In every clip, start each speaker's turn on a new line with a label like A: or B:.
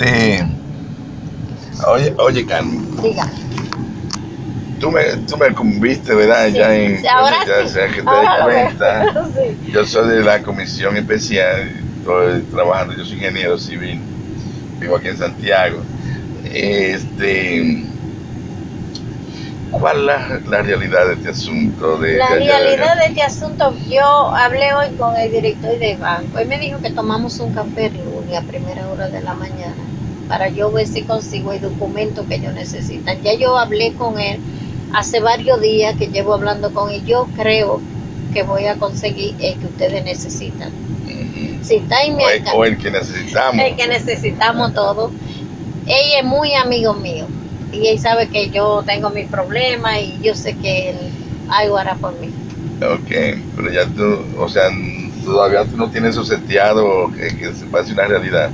A: Este. Oye, oye, Carmen,
B: Diga.
A: tú me, tú me viste, ¿verdad?
B: Sí,
A: Ya en.
B: ahora
A: ya,
B: sí.
A: que te
B: Ahora
A: cuenta.
B: Sí.
A: Yo soy de la comisión especial, estoy trabajando, yo soy ingeniero civil, vivo aquí en Santiago. Este, ¿Cuál es la, la realidad de este asunto? De,
B: La
A: de allá de-
B: realidad de este asunto, yo hablé hoy con el director del banco. Él me dijo que tomamos un café a primera hora de la mañana para yo ver si consigo el documento que ellos necesitan. Ya yo hablé con él hace varios días que llevo hablando con él. Yo creo que voy a conseguir el que ustedes necesitan. Si está en mi
A: o, el,
B: alcance-
A: o el que necesitamos.
B: el que necesitamos todo. Ella es muy amigo mío y él sabe que yo tengo mis problemas y yo sé que él algo hará por mí.
A: Ok, pero ya tú, o sea, todavía no tienes eso seteado que, que se pase una realidad.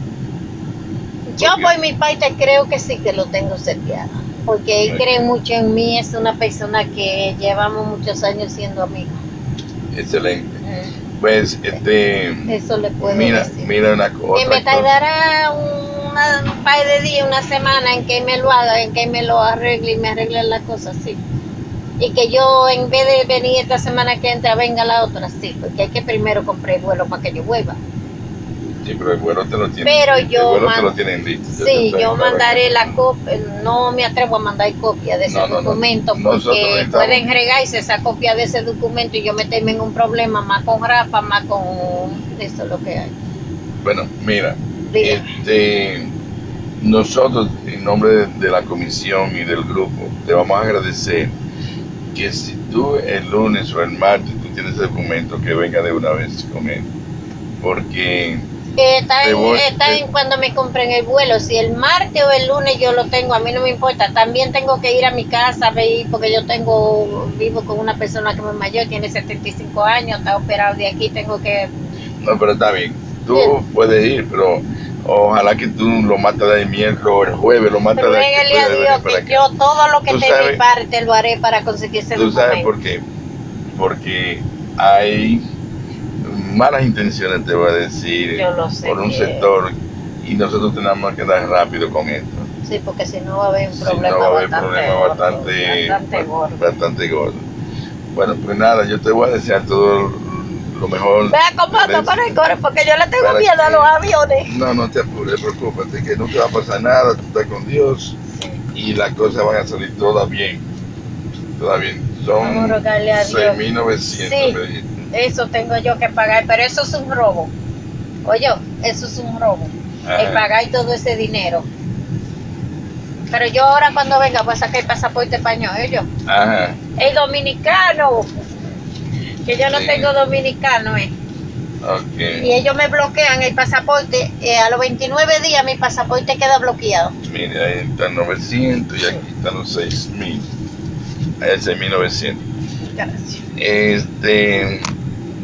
B: Yo por mi parte creo que sí que lo tengo seteado, porque él cree mucho en mí, es una persona que llevamos muchos años siendo amigos.
A: Excelente. Pues, este,
B: Eso le puedo
A: mira,
B: decir.
A: mira una co-
B: que me
A: cosa.
B: tardará una- un par de días, una semana en que me lo haga, en que me lo arregle y me arregle las cosas, sí. Y que yo, en vez de venir esta semana que entra, venga la otra, sí, porque hay que primero comprar el vuelo para que yo vuelva.
A: Sí, pero el vuelo te lo tienen.
B: Pero
A: el
B: yo
A: vuelo te
B: man-
A: lo tienen listo.
B: Sí, yo mandaré la copia, no me atrevo a mandar copia de ese
A: No, no, no.
B: documento porque
A: necesitamos-
B: pueden regarse esa copia de ese documento y yo meterme en un problema más con Rafa, más con eso es lo que hay.
A: Bueno, mira, este, nosotros, en nombre de, de la comisión y del grupo, te vamos a agradecer que si tú el lunes o el martes tú tienes ese documento, que venga de una vez con él. Porque,
B: Eh, está en,
A: voy-
B: está
A: te-
B: en cuando me compren el vuelo. Si el martes o el lunes yo lo tengo, a mí no me importa. También tengo que ir a mi casa, porque yo tengo vivo con una persona que es muy mayor, tiene 75 años, está operado de aquí, tengo que...
A: no, pero está bien, tú puedes ir, pero ojalá que tú lo matas de o el jueves, lo matas de
B: Ruégale a Dios que yo todo lo que esté en mi parte lo haré para conseguir ese
A: ¿Tú sabes por qué? Porque hay malas intenciones, te voy a decir,
B: Yo lo sé
A: por un
B: que-
A: sector y nosotros tenemos que dar rápido con esto.
B: Sí, porque si no va a haber un
A: Si
B: problema
A: no va a haber
B: bastante
A: problema
B: gordo,
A: bastante,
B: bastante gordo.
A: bastante gordo. Bueno, pues nada, yo te voy a desear todo lo mejor.
B: Ve acomodando para el core porque yo le tengo miedo a los aviones.
A: No, no te apures, preocúpate, que no te va a pasar nada, tú estás con Dios y las cosas van a salir todas bien. Todas bien. Son
B: Vamos a rogarle a Dios.
A: 6.900,
B: Sí. Eso tengo yo que pagar, pero eso es un robo. Oye, eso es un robo. El
A: Ajá.
B: pagar todo ese dinero. Pero yo ahora cuando venga voy a sacar el pasaporte español, yo.
A: Ajá.
B: El dominicano. Que yo no
A: Sí.
B: tengo dominicano, eh.
A: Ok.
B: Y ellos me bloquean el pasaporte. eh, a los 29 días mi pasaporte queda bloqueado.
A: Mire, ahí están 900 y aquí están los 6000. Ahí es 6900.
B: Gracias.
A: Este,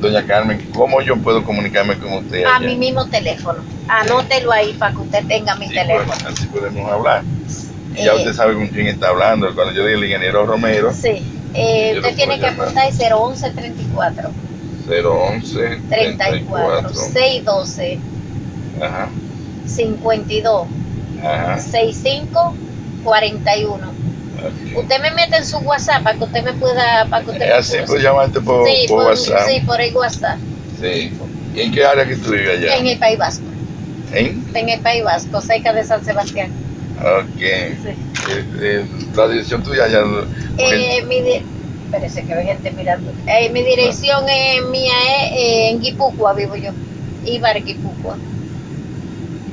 A: doña Carmen, ¿cómo yo puedo comunicarme con usted?
B: A
A: allá?
B: mi mismo teléfono. Anótelo ahí para que usted tenga mi
A: Sí,
B: teléfono.
A: bueno, así podemos hablar. Y ya
B: Eh,
A: usted sabe con quién está hablando. Cuando yo diga el ingeniero Romero,
B: Sí. Eh, usted tiene que apuntar el 011 34
A: 011
B: 34
A: 34.
B: 612
A: Ajá,
B: 52
A: ajá.
B: 65 41.
A: ok.
B: Usted me mete en su WhatsApp para que usted me pueda. Para que usted
A: Es
B: me
A: así,
B: pueda-
A: pues llamarte por,
B: sí,
A: por
B: por,
A: WhatsApp.
B: sí, por el WhatsApp.
A: Sí. ¿Y en qué área que tú vives allá?
B: En el País Vasco.
A: ¿En?
B: En el País Vasco, cerca de San Sebastián.
A: Ok.
B: Sí.
A: Eh, eh, la dirección tuya ya.
B: Eh, mi di- Espérese que hay gente mirando. Eh, mi dirección es mía es eh, en Guipúzcoa, vivo yo. Ibar Guipúzcoa.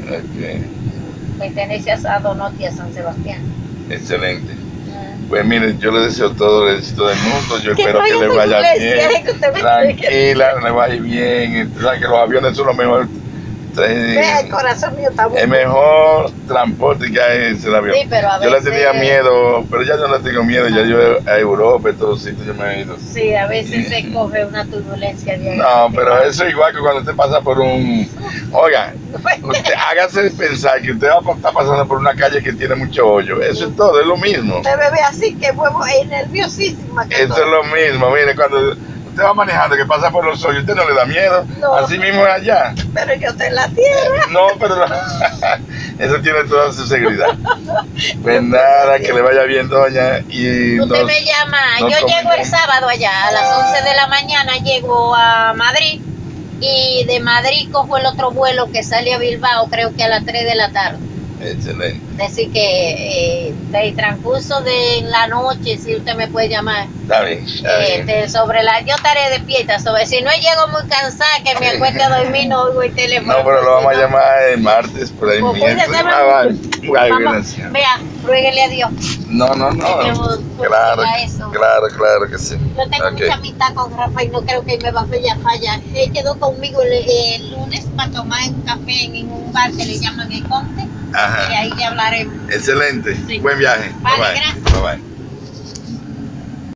A: ok,
B: Pertenece a Donosti a San Sebastián.
A: Excelente.
B: Ah.
A: Pues mire, yo le deseo todo el éxito del mundo. Yo
B: Que
A: espero que le vaya
B: iglesia,
A: bien.
B: que.
A: Tranquila, le vaya bien. Sabes que los aviones son lo mejor.
B: Vea, el corazón mío está muy
A: El mejor transporte que hay es el avión.
B: Sí, pero a
A: yo le tenía miedo, pero ya yo no tengo miedo. Ya yo a Europa, y todos los sitios yo me he ido.
B: Sí, a veces se coge una turbulencia de ahí.
A: No, pero eso es igual que cuando usted pasa por un... Oiga, usted hágase pensar que usted va a estar pasando por una calle que tiene mucho hoyo. Eso es todo, es lo mismo.
B: Usted me ve así que vuelvo eh, nerviosísima. que
A: Eso es lo mismo. Mire, cuando usted va manejando, que pasa por los hoyos, ¿usted no le da miedo?
B: No.
A: Así mismo es allá.
B: Pero yo estoy en la tierra.
A: No, pero eso tiene toda su seguridad. Pues nada, que le vaya bien, doña. Y
B: Usted
A: nos-
B: me llama. Yo llego el sábado allá, a las 11 de la mañana llego a Madrid y de Madrid cojo el otro vuelo que sale a Bilbao, creo que a las 3 de la tarde.
A: Excelente.
B: Así que eh, del transcurso de la noche, si usted me puede llamar,
A: Está bien, está bien.
B: de- sobre la, yo estaré despierta, sobre si no llego muy cansada, que me acueste a dormir, no oigo el teléfono.
A: No, pero lo vamos a llamar el martes, por ahí
B: Pues
A: miércoles.
B: cuídese,
A: Ah, va. Ay,
B: vamos,
A: gracias.
B: vea, ruéguele a Dios.
A: No, no, no.
B: Dios
A: Claro, claro, claro que sí.
B: Yo tengo
A: Ok.
B: mucha amistad con Rafa y no creo que me va a fallar. Él quedó conmigo el, el lunes para tomar un café en un bar que le llaman El Conte y
A: Ajá.
B: ahí le hablaremos.
A: Excelente.
B: Sí.
A: Buen viaje.
B: Vale,
A: bye bye.
B: gracias.
A: Bye bye.